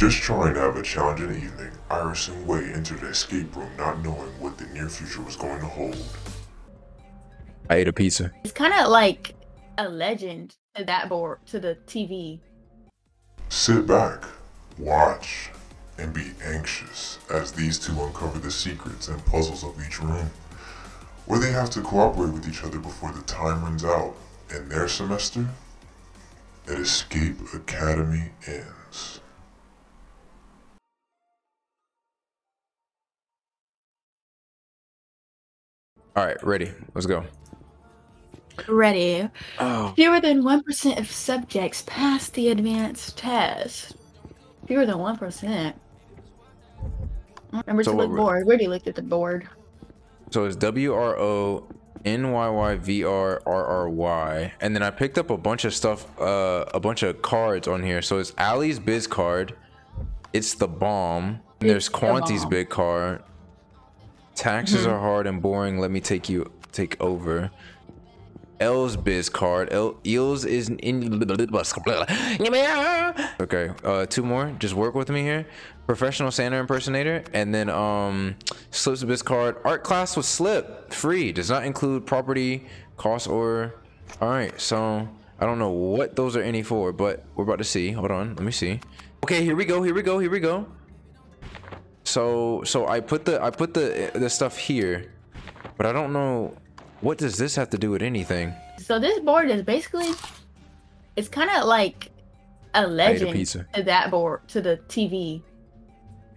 Just trying to have a challenging evening, Iris and Way entered the escape room not knowing what the near future was going to hold. I ate a pizza. It's kind of like a legend to that board, to the TV. Sit back, watch, and be anxious as these two uncover the secrets and puzzles of each room, where they have to cooperate with each other before the time runs out and their semester at Escape Academy ends. All right, ready. Let's go. Ready. Oh, Fewer than 1% of subjects pass the advanced test. Fewer than 1%. Remember So to look board. We already looked at the board. so it's W R O N Y Y V R R R Y, and then I picked up a bunch of stuff, uh, a bunch of cards on here. So it's Ali's biz card. It's the bomb. And there's It's the big card. Taxes are hard and boring. Let me take you take over. L's biz card. L Eels is in. Okay, uh, two more. Just work with me here. Professional Santa impersonator, and then um, Slip's biz card. Art class with Slip, free. Does not include property cost or. All right, so I don't know what those are any for, but we're about to see. Hold on, let me see. Okay, here we go. Here we go. Here we go. So so I put the I put the the stuff here, but I don't know what does this have to do with anything. So this board is basically, it's kind of like a legend pizza. to that board, to the TV.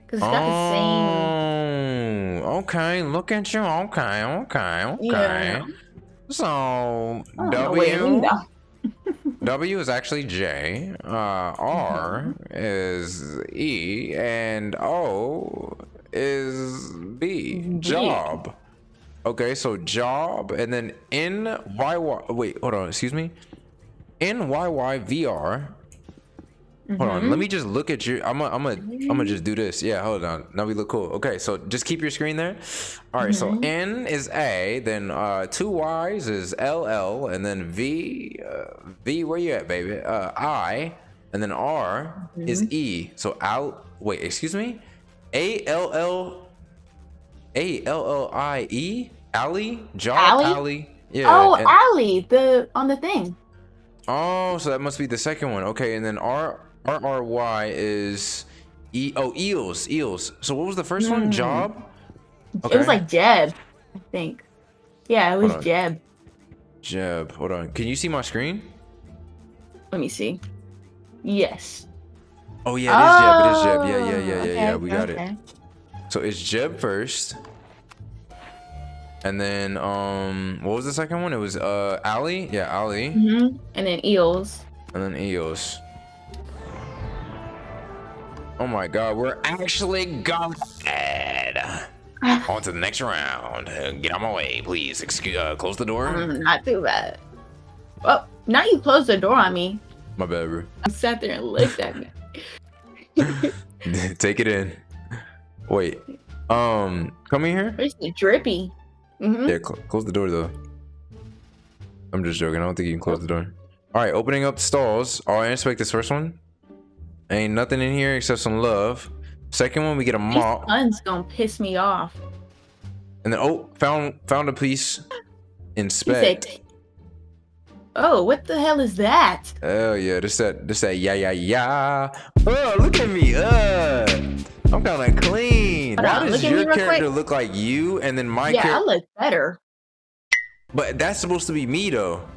Because it's got the same. Oh, okay. Look at you. Okay, okay, okay. Yeah. So oh, what W. W is actually J. Uh, R is E, and O is B. Job. Okay, so job, and then N Y Y. Wait, hold on. Excuse me. N Y Y V R. Hold on, let me just look at you. I'm gonna, I'm gonna, I'm gonna just do this. Yeah, hold on. Now we look cool. Okay, so just keep your screen there. All right, so N is A, then uh, two Y's is L L, and then V, uh, V, where you at, baby? Uh, I, and then R is E. So Al, wait, excuse me, A L L, A L L I E, Ali, job, Ally? Ali. Yeah. oh, and- Allie, the on the thing. Oh, so that must be the second one. Okay, and then R R R Y is E oh eels eels. So what was the first one? Hmm. Job. It was like Jeb, I think. Yeah, it was Jeb. Jeb. Hold on. Can you see my screen? Let me see. Yes. Oh yeah, it is Jeb. It is Jeb. Yeah, yeah, yeah, Oh, yeah, yeah. We got it. So it's Jeb first. And then um what was the second one? It was uh Ali. Yeah, Ali. Mhm. And then eels. And then Eels. Oh my god, we're actually going on to the next round. Get out my way, please. Excuse, uh, close the door. Mm, not too bad. Well, now you closed the door on me. My bad, bro. I sat there and looked at me. Take it in. Wait. Um, come in here. It's drippy. Hmm Yeah, cl- close the door though. I'm just joking. I don't think you can close the door. All right, opening up the stalls. Oh, I inspect this first one. Ain't nothing in here except some love. Second one, we get a mop, puns gonna piss me off. and then oh, found found a piece. Inspect. said, "Oh, what the hell is that?" Oh yeah, this that this that yeah yeah yeah. Oh look at me, uh, I'm kind of clean. Hold Why on, does look at me your real character quick. look like you, and then my yeah, I character? look better. But that's supposed to be me though.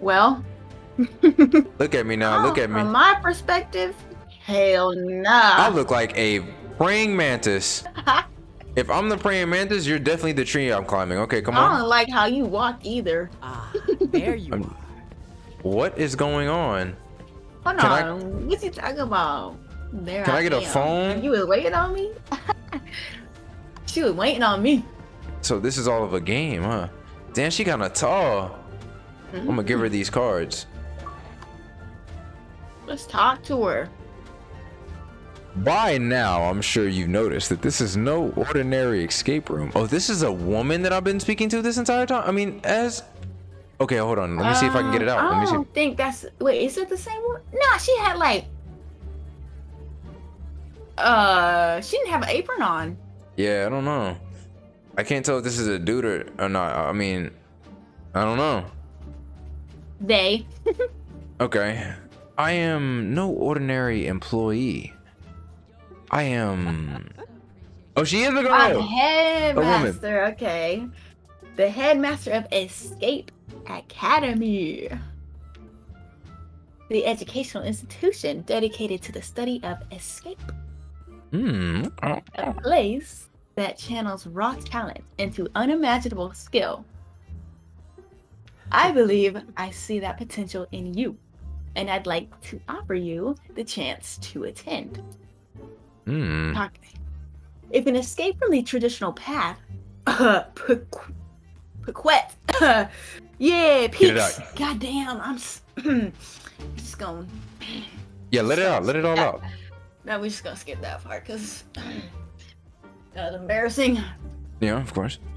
Well, Look at me now. Look oh, at me. From my perspective, hell nah. I look like a praying mantis. If I'm the praying mantis, you're definitely the tree I'm climbing. Okay, come on. I on. don't like how you walk either. Ah, there you I'm- are. What is going on? Hold Can I- on, what you talking about? There Can I get a phone? You was waiting on me. she was waiting on me. So this is all of a game, huh? Damn, she kinda tall. Mm-hmm. I'm gonna give her these cards. Let's talk to her. By now, I'm sure you've noticed that this is no ordinary escape room. Oh, this is a woman that I've been speaking to this entire time? I mean, as... Okay, hold on. Let me see if I can get it out. Let me uh, I see. don't think that's. Wait, is it the same one? Nah, she had like. Uh, she didn't have an apron on. Yeah, I don't know. I can't tell if this is a dude or, or not. I mean, I don't know. They. Okay. I am no ordinary employee. I am. Oh, she is a girl. A girl. headmaster. Okay. The headmaster of Escape Academy. The educational institution dedicated to the study of escape. Hmm. a place that channels raw talent into unimaginable skill. I believe I see that potential in you, and I'd like to offer you the chance to attend. Hmm. If an escape from the traditional path, uh, Pequet, yeah, God damn, I'm just going. Yeah, let it out. Let it all out. No, we're just gonna skip that part because that was embarrassing. Yeah, of course.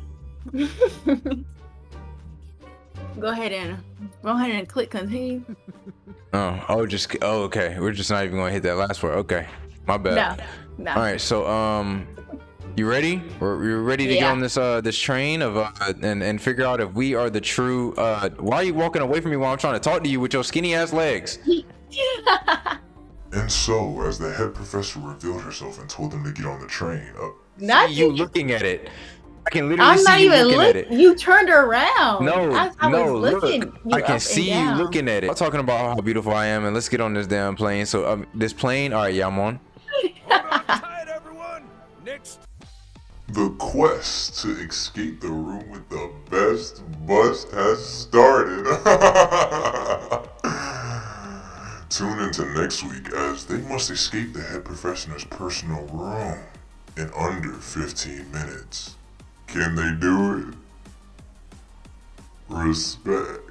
Go ahead and go ahead and click continue. Oh, oh, just oh, okay. We're just not even gonna hit that last part. Okay, my bad. No, no. All right, so um, you ready? Or you're ready to get on this uh this train of uh and and figure out if we are the true uh? Why are you walking away from me while I'm trying to talk to you with your skinny ass legs? And so, as the head professor revealed herself and told them to get on the train, uh, not See you you. looking at it. I can literally I'm see not you even looking at it. You turned around. No, I, I no, was look. looking. You I can see you looking at it. I'm talking about how beautiful I am, and let's get on this damn plane. So, um, this plane. All right, yeah, I'm on. Tired, everyone. Next. the quest to escape the room with the best bust has started. Tune into next week as they must escape the head professor's personal room in under 15 minutes. Can they do it? Respect.